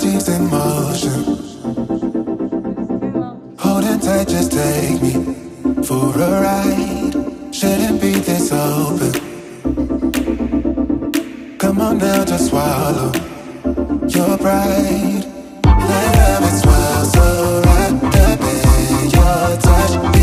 Teeth in motion. Holding tight, just take me for a ride. Shouldn't be this open. Come on now, just swallow your pride. Let love swell so right, up in your touch.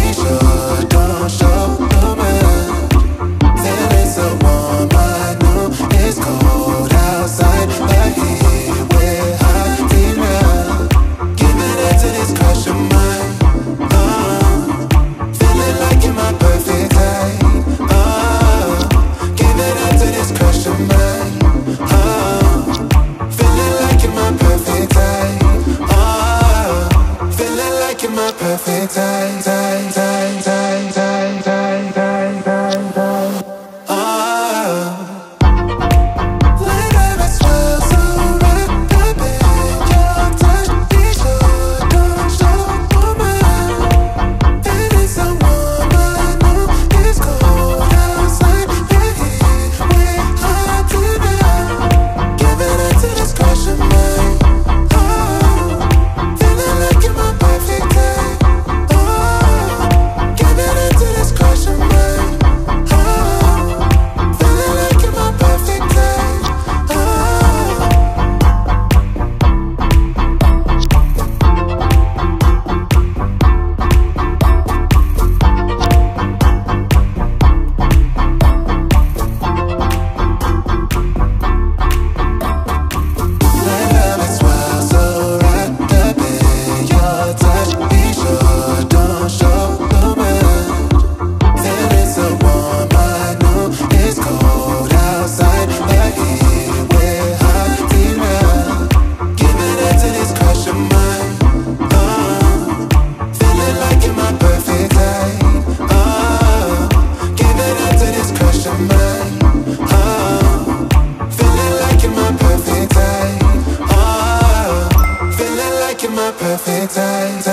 perfect time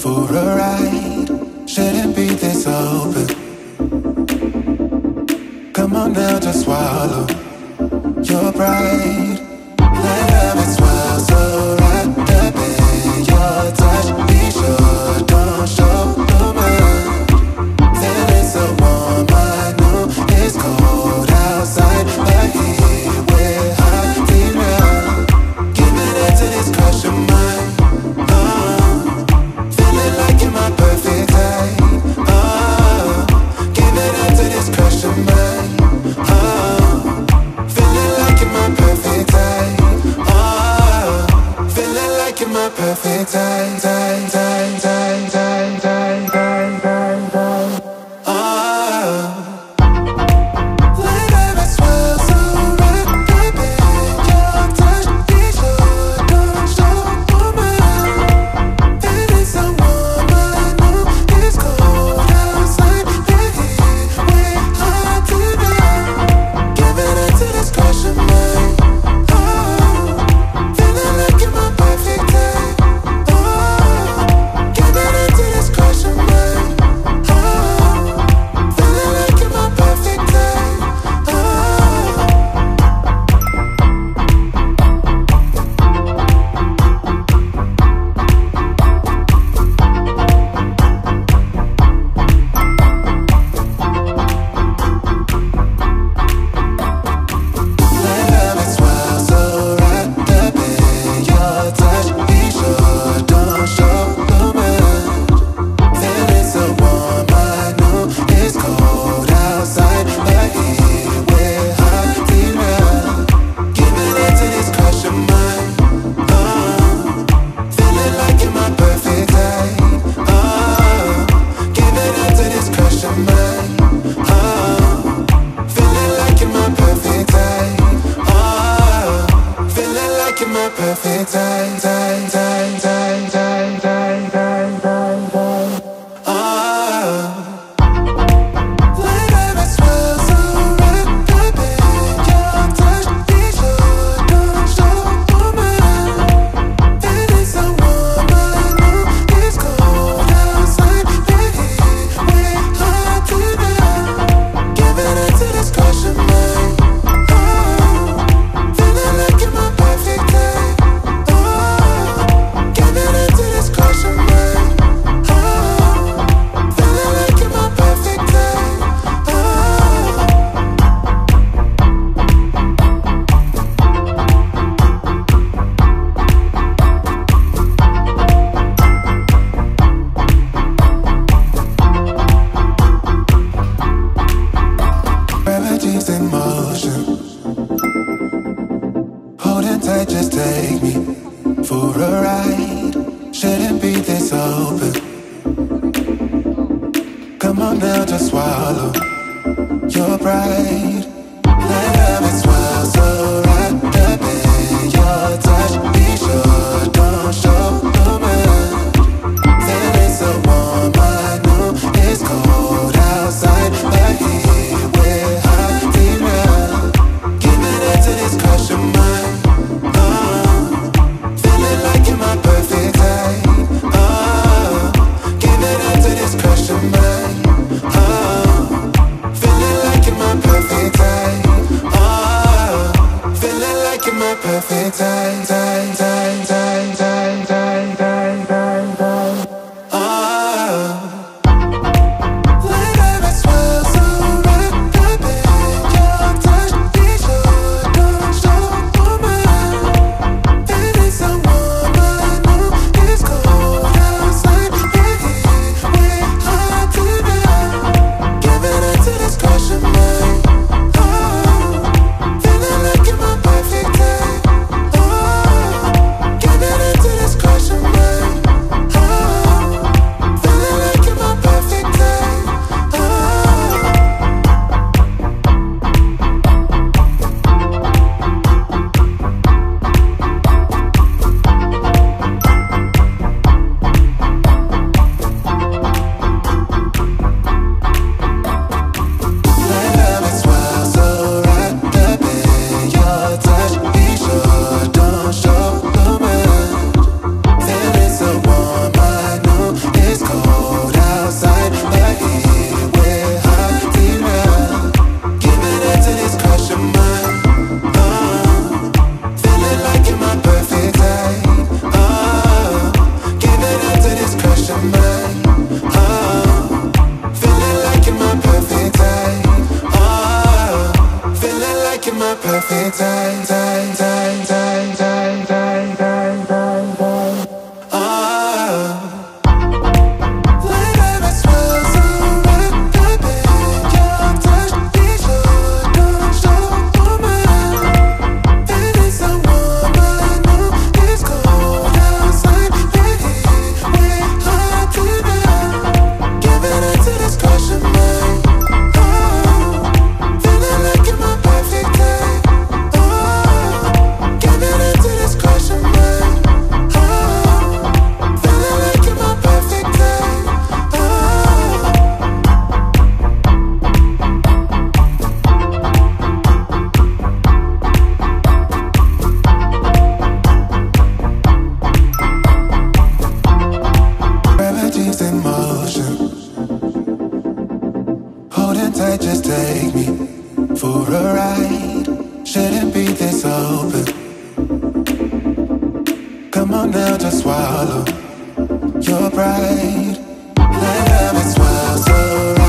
for a ride. Shouldn't be this open. Come on now, just swallow your pride. Let love like in my perfect time, time, time, time, time. my perfect time, time, time, time. Come on now, just swallow your pride. Let me swallow.